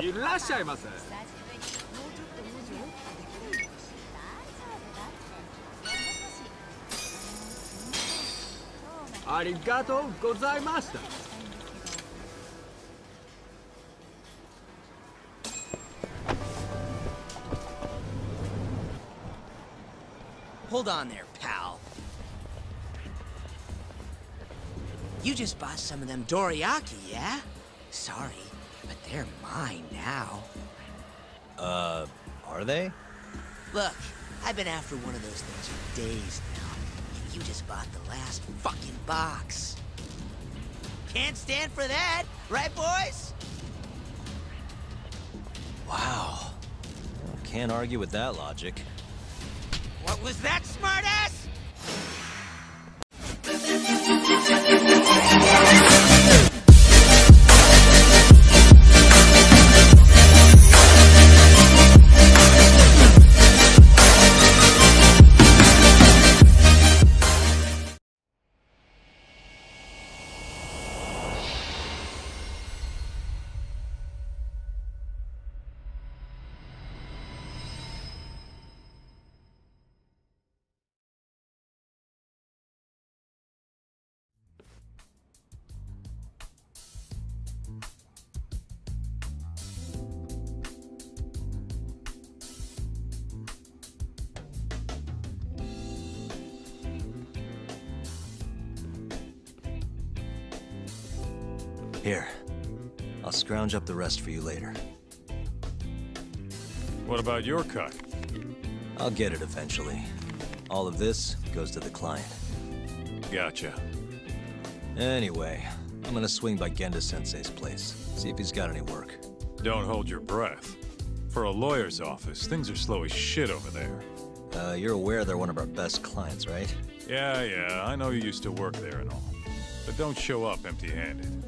いらっしゃいませありがとうございました Hold on there, pal. You just bought some of them dorayaki, yeah? Sorry, but they're mine now. Uh, are they? Look, I've been after one of those things for days now, and you just bought the last fucking box. Can't stand for that, right, boys? Wow. Can't argue with that logic. What was that, smartass? Here. I'll scrounge up the rest for you later. What about your cut? I'll get it eventually. All of this goes to the client. Gotcha. Anyway, I'm gonna swing by Genda Sensei's place. See if he's got any work. Don't hold your breath. For a lawyer's office, things are slow as shit over there. Uh, you're aware they're one of our best clients, right? Yeah, yeah, I know you used to work there and all. But don't show up empty-handed.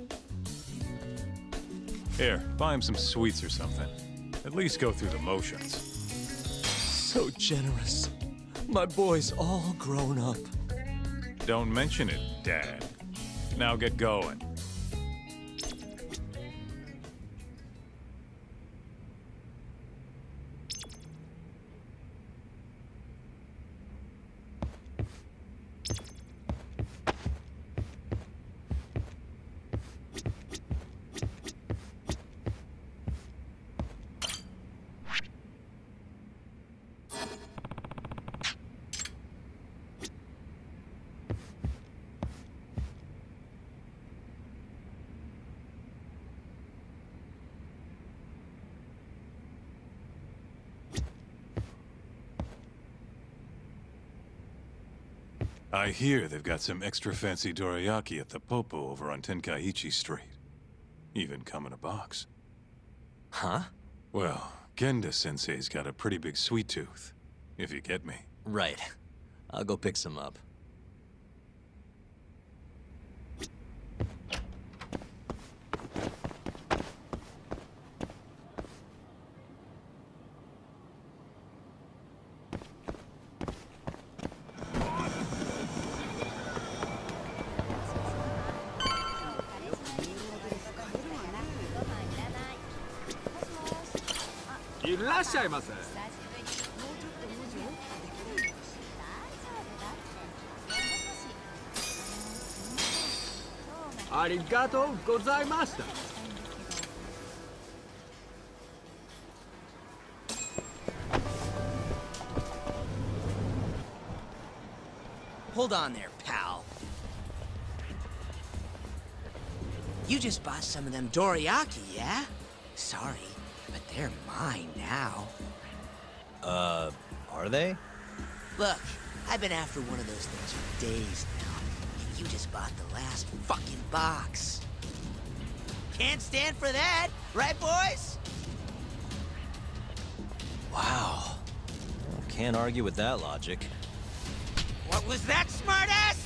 Here, buy him some sweets or something. At least go through the motions. So generous. My boy's all grown up. Don't mention it, Dad. Now get going. I hear they've got some extra fancy dorayaki at the Popo over on Tenkaichi Street. Even come in a box. Huh? Well, Genda Sensei's got a pretty big sweet tooth, if you get me. Right. I'll go pick some up.「らっしゃいませ」ありがとうございました。 Hold on there, pal. You just bought some of them dorayaki, yeah? Sorry, but they're mine now. Uh, are they? Look, I've been after one of those things for days now, and you just bought the last fucking box. Can't stand for that, right, boys? Wow. Can't argue with that logic. What was that, smartass?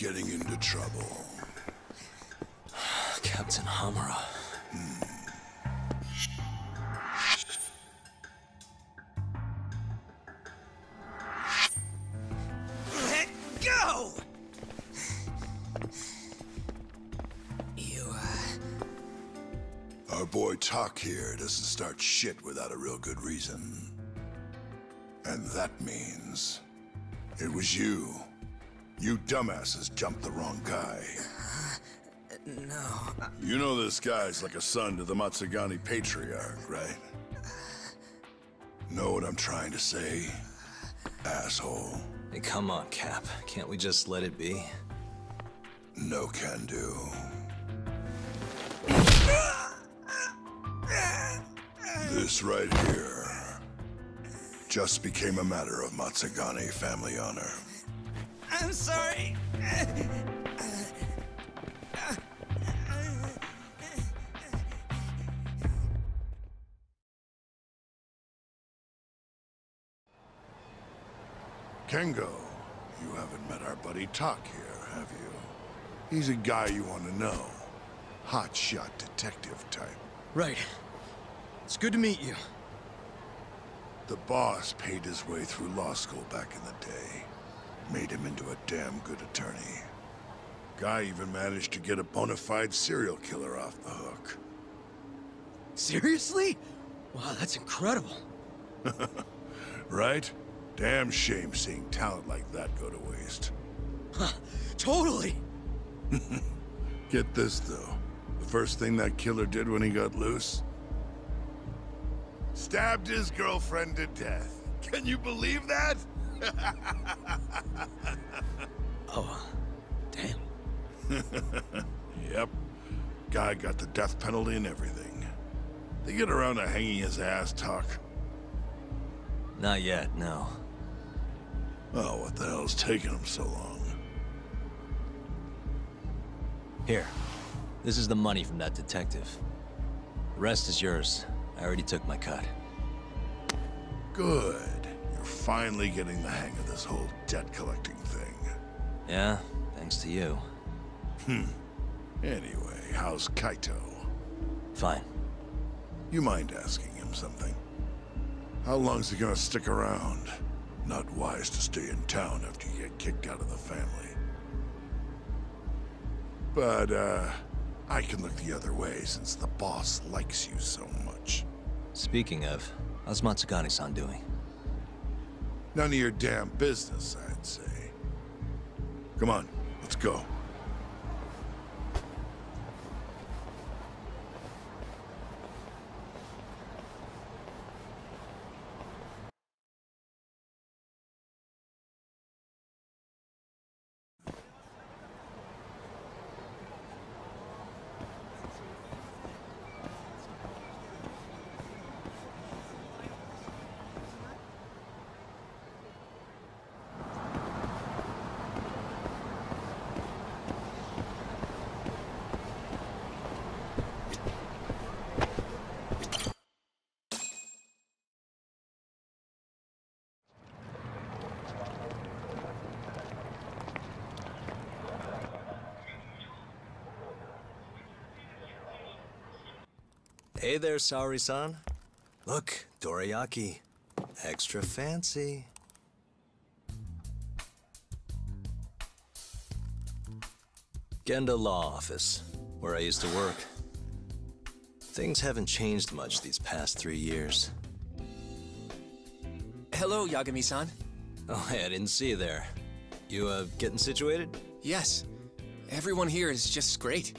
Getting into trouble. Captain Hamura. Let go! You, uh, Our boy Tak here doesn't start shit without a real good reason. And that means it was you. You dumbasses jumped the wrong guy. no. You know this guy's like a son to the Matsugane patriarch, right? Know what I'm trying to say? Asshole. Hey, come on, Cap. Can't we just let it be? No can do. This right here just became a matter of Matsugane family honor. I'm sorry. Kengo, you haven't met our buddy Tak here, have you? He's a guy you want to know. Hotshot detective type. Right. It's good to meet you. The boss paid his way through law school back in the day. Made him into a damn good attorney. Guy even managed to get a bona fide serial killer off the hook. Seriously? Wow, that's incredible. Right? Damn shame seeing talent like that go to waste. Huh, Totally. Get this, though. The first thing that killer did when he got loose? Stabbed his girlfriend to death. Can you believe that? Oh, damn. Yep. Guy got the death penalty and everything. They get around to hanging his ass, Tak. Not yet, no. Oh, what the hell's taking him so long? Here. This is the money from that detective. The rest is yours. I already took my cut. Good. You're finally getting the hang of this whole debt collecting thing. Yeah? Thanks to you. Hmm. Anyway, how's Kaito? Fine. You mind asking him something? How long's he gonna stick around? Not wise to stay in town after you get kicked out of the family. But, uh, I can look the other way since the boss likes you so much. Speaking of, how's Matsugane-san doing? None of your damn business, I'd say. Come on, let's go. Hey there, Saori-san. Look, dorayaki. Extra fancy. Genda Law Office, where I used to work. Things haven't changed much these past three years. Hello, Yagami-san. Oh, hey, I didn't see you there. You, uh, getting situated? Yes. Everyone here is just great.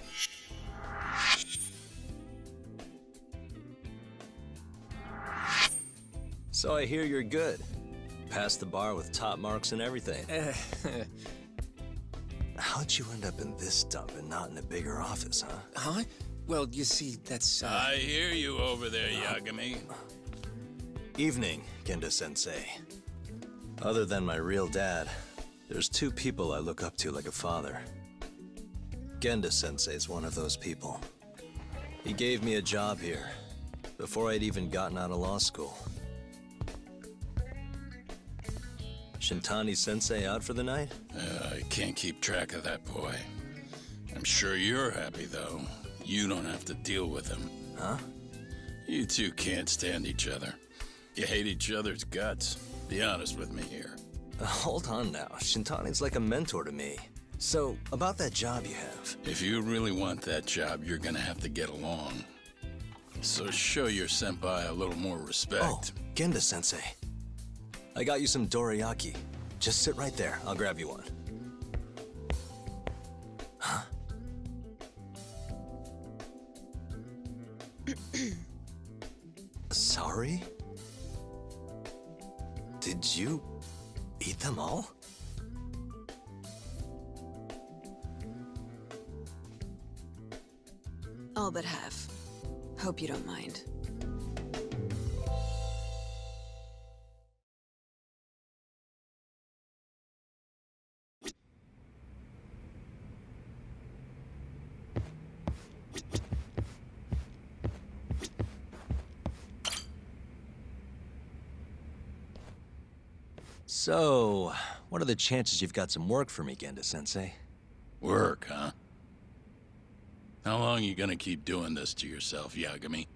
So I hear you're good. Passed the bar with top marks and everything. How'd you end up in this dump and not in a bigger office, huh? Huh? Well, you see, that's, uh... I hear you over there, Yagami. Evening, Genda Sensei. Other than my real dad, there's two people I look up to like a father. Genda Sensei's one of those people. He gave me a job here, before I'd even gotten out of law school. Shintani Sensei out for the night? Uh, I can't keep track of that boy. I'm sure you're happy, though. You don't have to deal with him. Huh? You two can't stand each other. You hate each other's guts. Be honest with me here. Uh, hold on now. Shintani's like a mentor to me. So, about that job you have. If you really want that job, you're gonna have to get along. So show your senpai a little more respect. Oh, Genda Sensei. I got you some dorayaki. Just sit right there. I'll grab you one. Huh? Sorry? Did you eat them all? All but half. Hope you don't mind. So, what are the chances you've got some work for me, Genda Sensei? Work, huh? How long you gonna keep doing this to yourself, Yagami?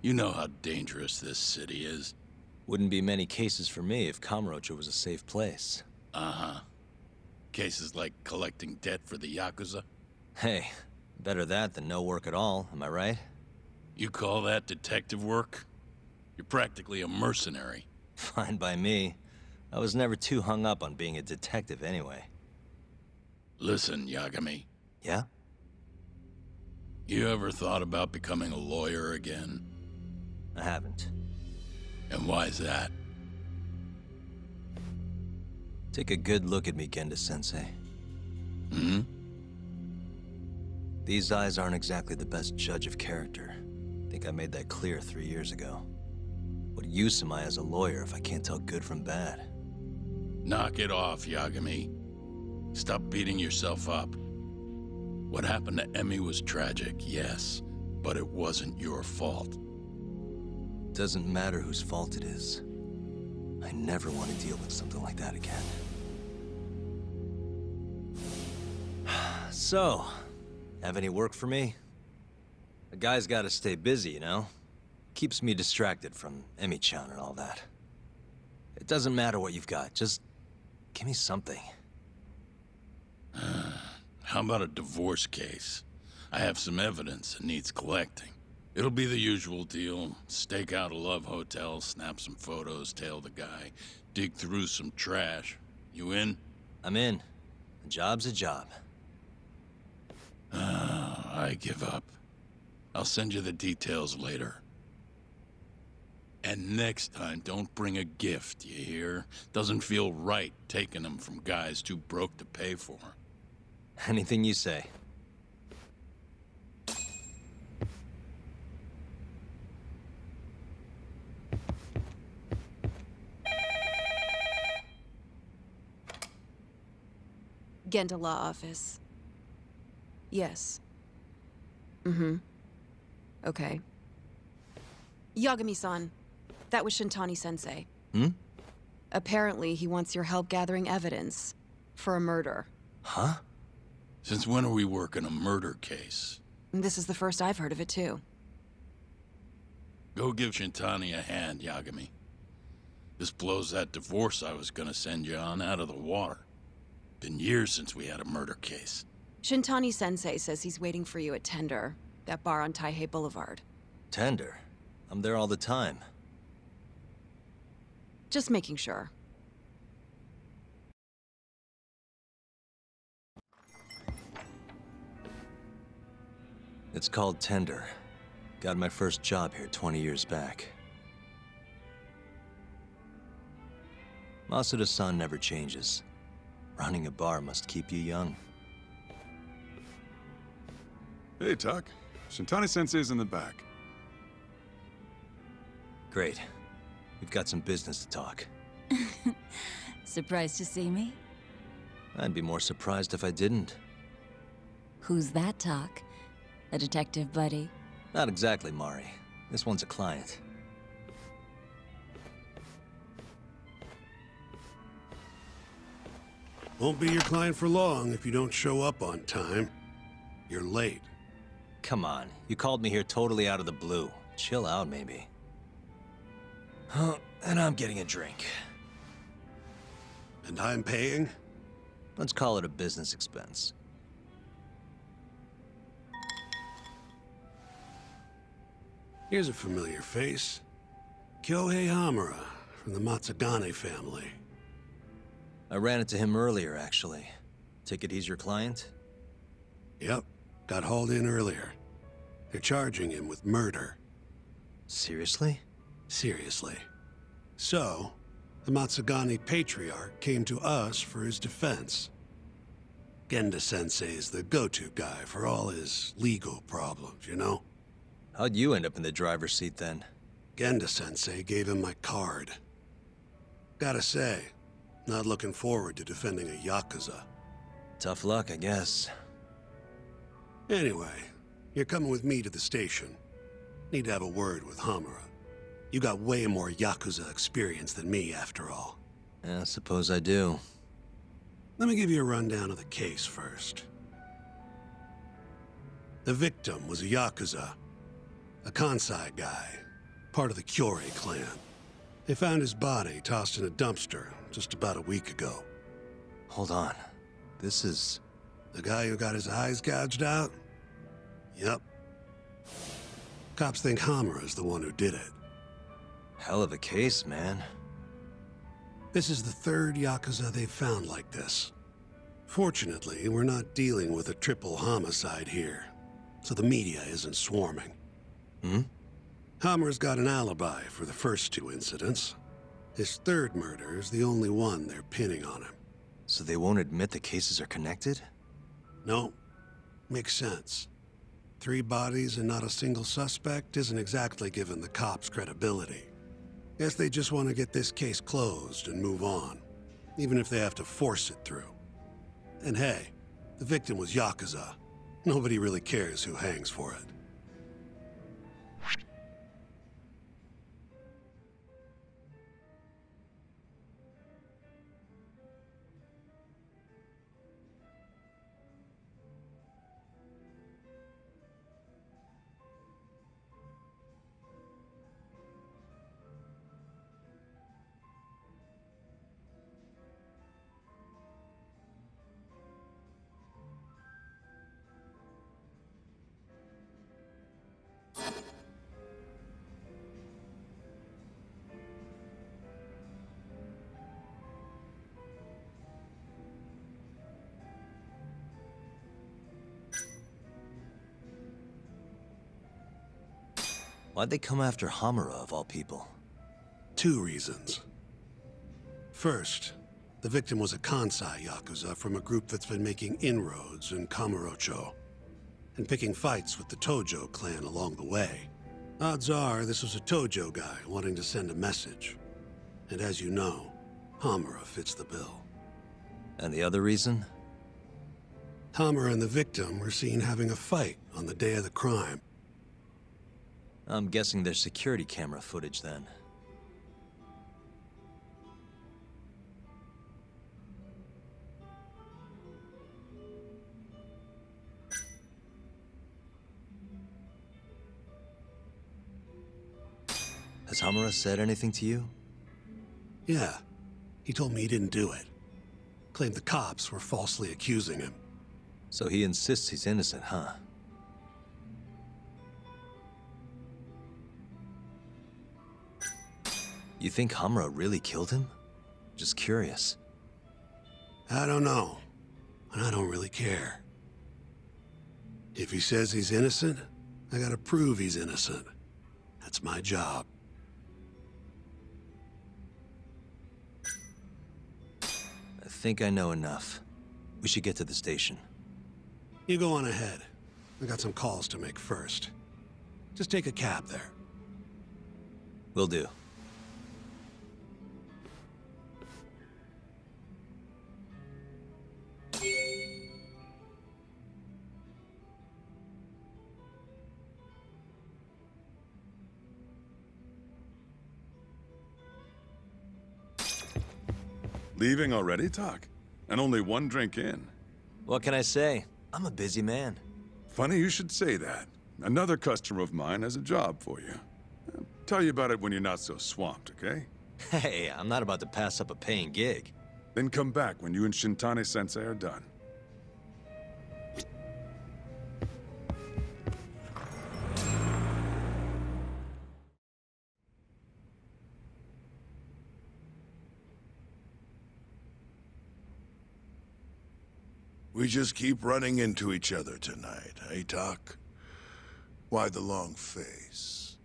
You know how dangerous this city is. Wouldn't be many cases for me if Kamurocho was a safe place. Uh-huh. Cases like collecting debt for the Yakuza? Hey, better that than no work at all, am I right? You call that detective work? You're practically a mercenary. Fine by me. I was never too hung up on being a detective anyway. Listen, Yagami. Yeah? You ever thought about becoming a lawyer again? I haven't. And why's that? Take a good look at me, Genda Sensei. Hmm? These eyes aren't exactly the best judge of character. I Think I made that clear three years ago. What use am I as a lawyer if I can't tell good from bad? Knock it off, Yagami. Stop beating yourself up. What happened to Emmy was tragic, yes, but it wasn't your fault. Doesn't matter whose fault it is. I never want to deal with something like that again. So, have any work for me? A guy's gotta stay busy, you know? Keeps me distracted from Emmy-chan and all that. It doesn't matter what you've got, just give me something. How about a divorce case? I have some evidence that needs collecting. It'll be the usual deal. Stake out a love hotel, snap some photos, tail the guy, dig through some trash. You in? I'm in. A job's a job. Ah, I give up. I'll send you the details later. And next time, don't bring a gift, you hear? Doesn't feel right taking them from guys too broke to pay for. Anything you say. Genda Law Office. Yes. Mm-hmm. Okay. Yagami-san, that was Shintani-sensei. Hmm? Apparently, he wants your help gathering evidence for a murder. Huh? Since when are we working a murder case? This is the first I've heard of it, too. Go give Shintani a hand, Yagami. This blows that divorce I was gonna send you on out of the water. Been years since we had a murder case. Shintani-sensei says he's waiting for you at Tender, that bar on Taihei Boulevard. Tender. I'm there all the time. Just making sure. It's called Tender. Got my first job here 20 years back. Masuda-san never changes. Running a bar must keep you young. Hey, Tak. Shintani-sensei's in the back. Great. We've got some business to Tak. Surprised to see me? I'd be more surprised if I didn't. Who's that talk? A detective buddy? Not exactly, Mari. This one's a client. Won't be your client for long if you don't show up on time. You're late. Come on, you called me here totally out of the blue. Chill out, maybe. Huh, and I'm getting a drink. And I'm paying? Let's call it a business expense. Here's a familiar face. Kyohei Hamura, from the Matsugane family. I ran into him earlier, actually. Ticket he's your client? Yep, got hauled in earlier. They're charging him with murder. Seriously? Seriously. So, the Matsugane Patriarch came to us for his defense. Genda Sensei is the go-to guy for all his legal problems, you know? How'd you end up in the driver's seat then? Genda Sensei gave him my card. Gotta say, not looking forward to defending a Yakuza. Tough luck, I guess. Anyway, you're coming with me to the station. Need to have a word with Hamura. You got way more Yakuza experience than me, after all. I suppose I do. Let me give you a rundown of the case first. The victim was a Yakuza. A Kansai guy. Part of the Kyorei clan. They found his body tossed in a dumpster just about a week ago. Hold on. This is... The guy who got his eyes gouged out? Yep. Cops think Hamura is the one who did it. Hell of a case, man. This is the third Yakuza they've found like this. Fortunately, we're not dealing with a triple homicide here, so the media isn't swarming. Hmm? Hamura's got an alibi for the first two incidents. His third murder is the only one they're pinning on him. So they won't admit the cases are connected? No. Makes sense. Three bodies and not a single suspect isn't exactly giving the cops credibility. Guess they just want to get this case closed and move on, even if they have to force it through. And hey, the victim was Yakuza. Nobody really cares who hangs for it. Why'd they come after Hamura, of all people? Two reasons. First, the victim was a Kansai Yakuza from a group that's been making inroads in Kamurocho, and picking fights with the Tojo clan along the way. Odds are this was a Tojo guy wanting to send a message. And as you know, Hamura fits the bill. And the other reason? Hamura and the victim were seen having a fight on the day of the crime. I'm guessing there's security camera footage then. Has Hamura said anything to you? Yeah. He told me he didn't do it. Claimed the cops were falsely accusing him. So he insists he's innocent, huh? You think Hamura really killed him? Just curious. I don't know. And I don't really care. If he says he's innocent, I gotta prove he's innocent. That's my job. I think I know enough. We should get to the station. You go on ahead. I got some calls to make first. Just take a cab there. Will do. Leaving already, Tak? And only one drink in. What can I say? I'm a busy man. Funny you should say that. Another customer of mine has a job for you. I'll tell you about it when you're not so swamped, okay? Hey, I'm not about to pass up a paying gig. Then come back when you and Shintani-sensei are done. We just keep running into each other tonight, eh, Doc? Why the long face?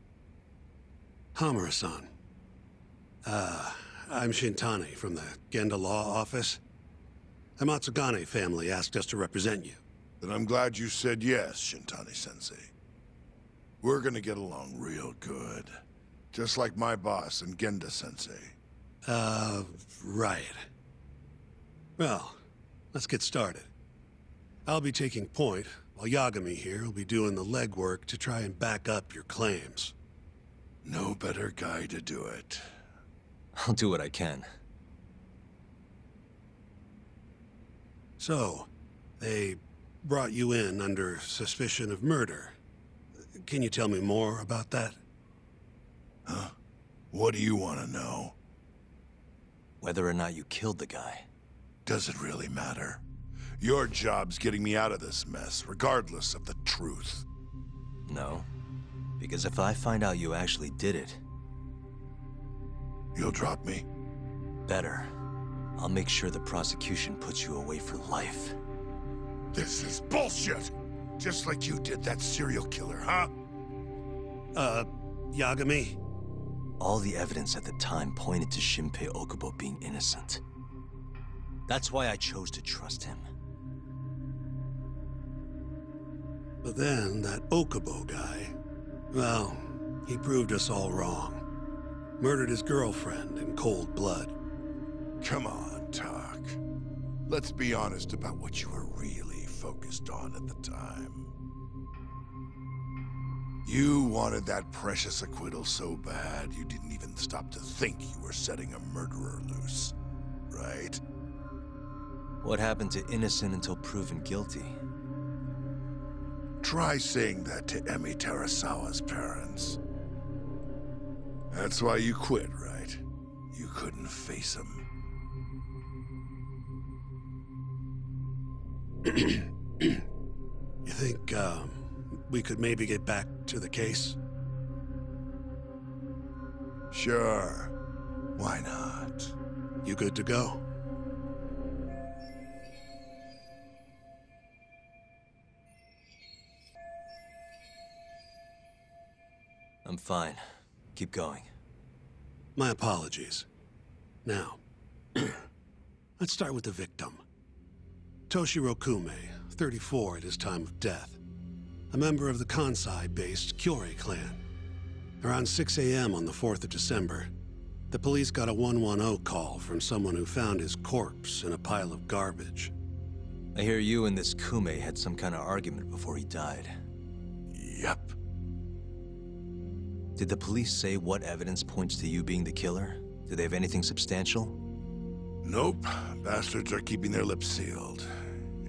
Hamura-san. Uh, I'm Shintani from the Genda Law Office. The Matsugane family asked us to represent you. Then I'm glad you said yes, Shintani-sensei. We're gonna get along real good. Just like my boss and Genda-sensei. Uh, right. Well, let's get started. I'll be taking point, while Yagami here will be doing the legwork to try and back up your claims. No better guy to do it. I'll do what I can. So, they brought you in under suspicion of murder. Can you tell me more about that? Huh? What do you want to know? Whether or not you killed the guy. Does it really matter? Your job's getting me out of this mess, regardless of the truth. No. Because if I find out you actually did it... You'll drop me? Better. I'll make sure the prosecution puts you away for life. This is bullshit! Just like you did that serial killer, huh? Uh, Yagami? All the evidence at the time pointed to Shinpei Okubo being innocent. That's why I chose to trust him. But then, that Okubo guy... Well, he proved us all wrong. Murdered his girlfriend in cold blood. Come on, Tak. Let's be honest about what you were really focused on at the time. You wanted that precious acquittal so bad, you didn't even stop to think you were setting a murderer loose. Right? What happened to innocent until proven guilty? Try saying that to Emi Terasawa's parents. That's why you quit, right? You couldn't face them. you think, um, we could maybe get back to the case? Sure. Why not? You good to go? I'm fine. Keep going. My apologies. Now, let's start with the victim. Toshiro Kume, 34 at his time of death. A member of the Kansai-based Kyorei clan. Around 6 a.m. on the 4th of December, the police got a 110 call from someone who found his corpse in a pile of garbage. I hear you and this Kume had some kind of argument before he died. Yep. Did the police say what evidence points to you being the killer? Do they have anything substantial? Nope. Bastards are keeping their lips sealed.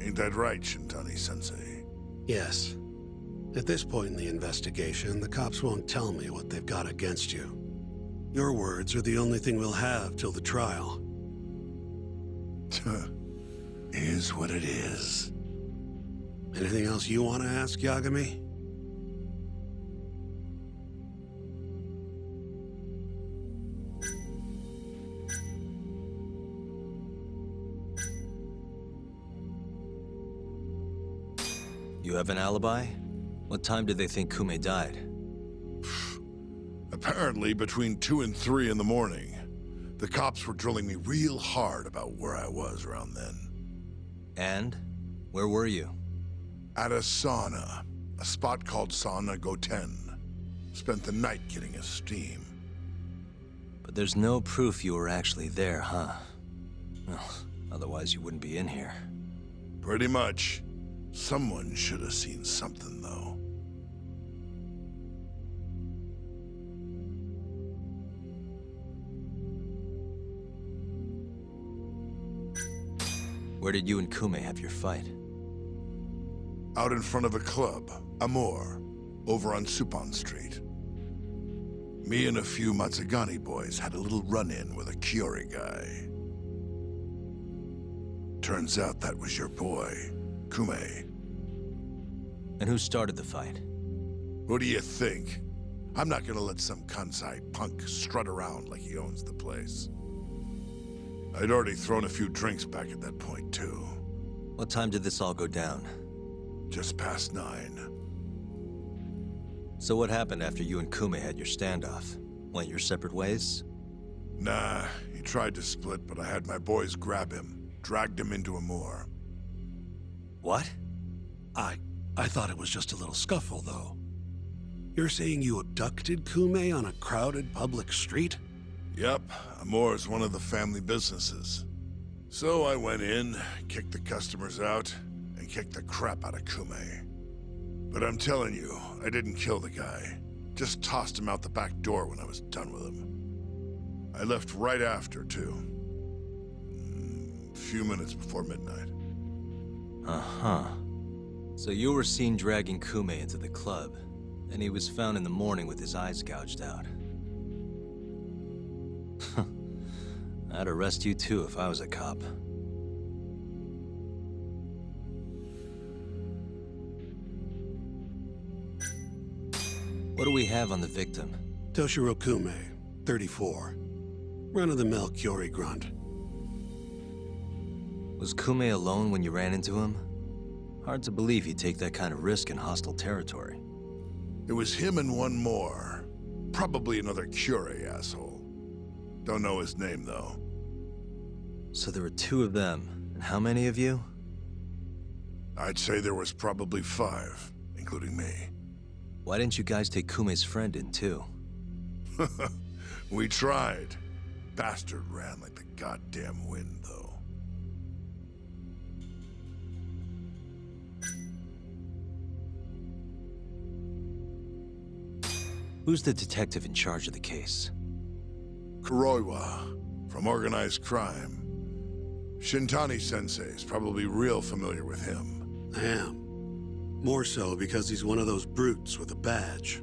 Ain't that right, Shintani-sensei? Yes. At this point in the investigation, the cops won't tell me what they've got against you. Your words are the only thing we'll have till the trial. is what it is. Anything else you want to ask, Yagami? You have an alibi? What time did they think Kume died? Apparently, between 2 and 3 in the morning. The cops were drilling me real hard about where I was around then. And? Where were you? At a sauna. A spot called Sauna Goten. Spent the night getting a steam. But there's no proof you were actually there, huh? Well, otherwise you wouldn't be in here. Pretty much. Someone should have seen something, though. Where did you and Kume have your fight? Out in front of a club, Amor, over on Supon Street. Me and a few Matsugane boys had a little run-in with a Kyorei guy. Turns out that was your boy, Kume. And who started the fight? Who do you think? I'm not gonna let some Kansai punk strut around like he owns the place. I'd already thrown a few drinks back at that point, too. What time did this all go down? Just past nine. So what happened after you and Kume had your standoff? Went your separate ways? Nah, he tried to split, but I had my boys grab him, dragged him into Amor. What? I... I thought it was just a little scuffle, though. You're saying you abducted Kume on a crowded public street? Yep, Amor's one of the family businesses. So I went in, kicked the customers out, and kicked the crap out of Kume. But I'm telling you, I didn't kill the guy. Just tossed him out the back door when I was done with him. I left right after, too. Mm, A few minutes before midnight. Uh-huh. So you were seen dragging Kume into the club, and he was found in the morning with his eyes gouged out. I'd arrest you too if I was a cop. What do we have on the victim? Toshiro Kume, 34. Run-of-the-mill Kyorei grunt. Was Kume alone when you ran into him? Hard to believe he'd take that kind of risk in hostile territory. It was him and one more. Probably another Kyorei asshole. Don't know his name, though. So there were two of them, and how many of you? I'd say there was probably five, including me. Why didn't you guys take Kume's friend in too? we tried. Bastard ran like the goddamn wind, though. Who's the detective in charge of the case? Kuroiwa, from organized crime. Shintani-sensei is probably real familiar with him. I am. More so because he's one of those brutes with a badge.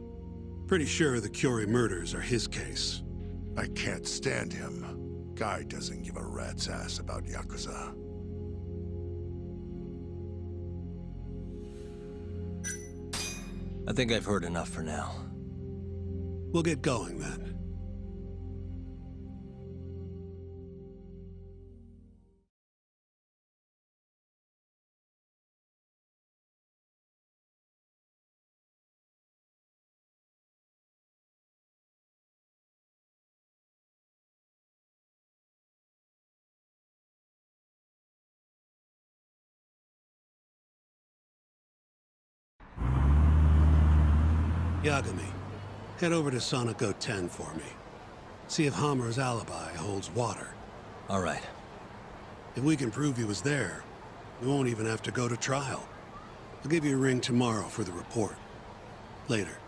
Pretty sure the Kyorei murders are his case. I can't stand him. Guy doesn't give a rat's ass about Yakuza. I think I've heard enough for now. We'll get going then. Yagami, head over to Sauna Goten for me. See if Hamura's alibi holds water. All right. If we can prove he was there, we won't even have to go to trial. I'll give you a ring tomorrow for the report. Later.